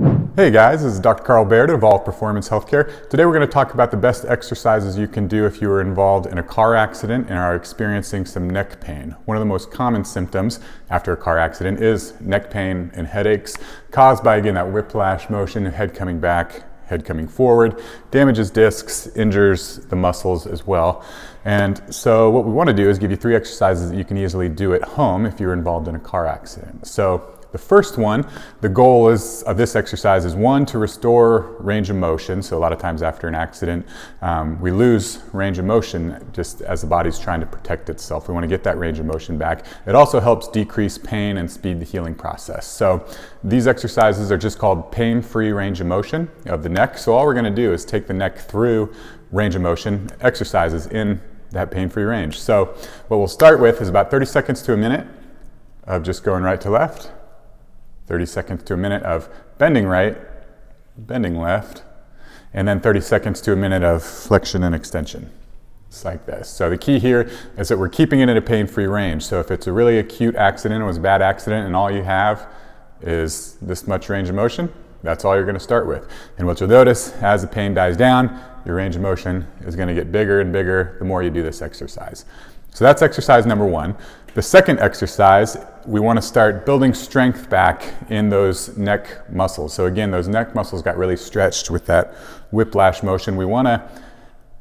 Hey guys, this is Dr. Carl Baird of Evolve Performance Healthcare. Today we're going to talk about the best exercises you can do if you were involved in a car accident and are experiencing some neck pain. One of the most common symptoms after a car accident is neck pain and headaches caused by, again, that whiplash motion, head coming back, head coming forward, damages discs, injures the muscles as well. And so what we want to do is give you three exercises that you can easily do at home if you're involved in a car accident. So the first one, the goal is of this exercise is one to restore range of motion. So a lot of times after an accident, um, we lose range of motion just as the body's trying to protect itself. We want to get that range of motion back. It also helps decrease pain and speed the healing process. So these exercises are just called pain-free range of motion of the neck. So all we're going to do is take the neck through range of motion exercises in that pain-free range. So what we'll start with is about 30 seconds to a minute of just going right to left 30 seconds to a minute of bending right, bending left, and then 30 seconds to a minute of flexion and extension. It's like this. So the key here is that we're keeping it in a pain-free range. So if it's a really acute accident, it was a bad accident, and all you have is this much range of motion, that's all you're gonna start with. And what you'll notice as the pain dies down, your range of motion is gonna get bigger and bigger the more you do this exercise. So that's exercise number one. The second exercise, we want to start building strength back in those neck muscles. So again, those neck muscles got really stretched with that whiplash motion. We want to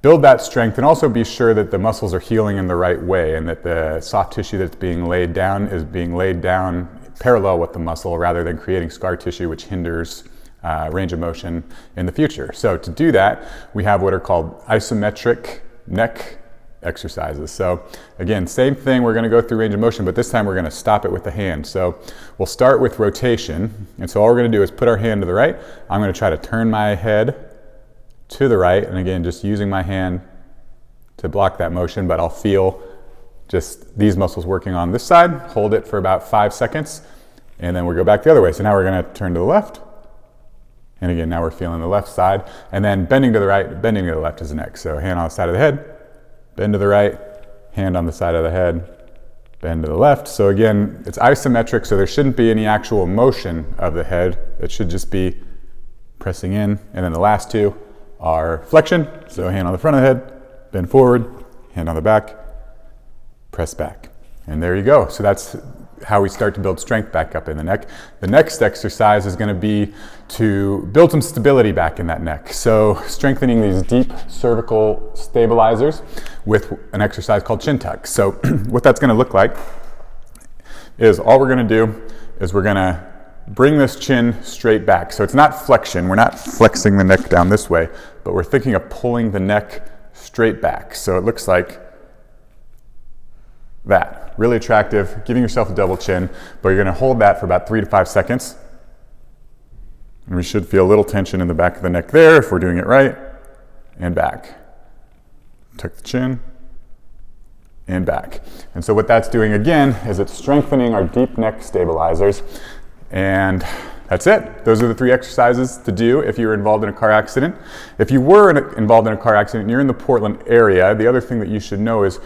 build that strength and also be sure that the muscles are healing in the right way and that the soft tissue that's being laid down is being laid down parallel with the muscle rather than creating scar tissue which hinders uh, range of motion in the future. So to do that, we have what are called isometric neck exercises. So again, same thing, we're gonna go through range of motion, but this time we're gonna stop it with the hand. So we'll start with rotation. And so all we're gonna do is put our hand to the right. I'm gonna try to turn my head to the right. And again, just using my hand to block that motion, but I'll feel just these muscles working on this side. Hold it for about five seconds, and then we'll go back the other way. So now we're gonna turn to the left. And again, now we're feeling the left side. And then bending to the right, bending to the left is the next. So hand on the side of the head, bend to the right, hand on the side of the head, bend to the left. So again, it's isometric, so there shouldn't be any actual motion of the head. It should just be pressing in. And then the last two are flexion, so hand on the front of the head, bend forward, hand on the back, press back. And there you go. So that's how we start to build strength back up in the neck. The next exercise is going to be to build some stability back in that neck. So strengthening these deep cervical stabilizers with an exercise called chin tuck. So what that's going to look like is all we're going to do is we're going to bring this chin straight back. So it's not flexion. We're not flexing the neck down this way, but we're thinking of pulling the neck straight back. So it looks like that. Really attractive, giving yourself a double chin, but you're gonna hold that for about three to five seconds. And we should feel a little tension in the back of the neck there if we're doing it right, and back. Tuck the chin, and back. And so what that's doing again is it's strengthening our deep neck stabilizers. And that's it. Those are the three exercises to do if you're involved in a car accident. If you were in a, involved in a car accident and you're in the Portland area, the other thing that you should know is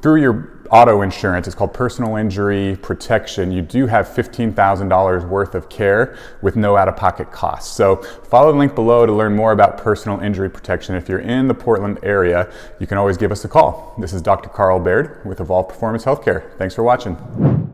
through your auto insurance, it's called personal injury protection, you do have $15,000 worth of care with no out of pocket costs. So follow the link below to learn more about personal injury protection. If you're in the Portland area, you can always give us a call. This is Dr. Carl Baird with Evolve Performance Healthcare. Thanks for watching.